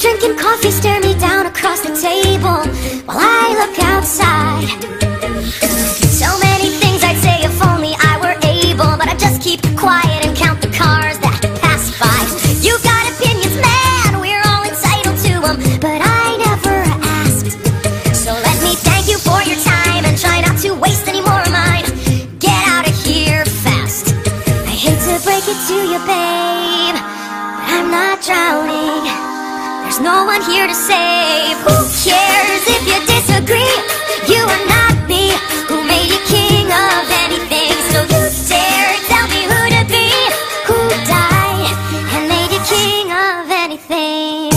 drinking coffee stare me down across the table No one here to save Who cares if you disagree? You are not me. Who made you king of anything? So you dare tell me who to be? Who died and made you king of anything?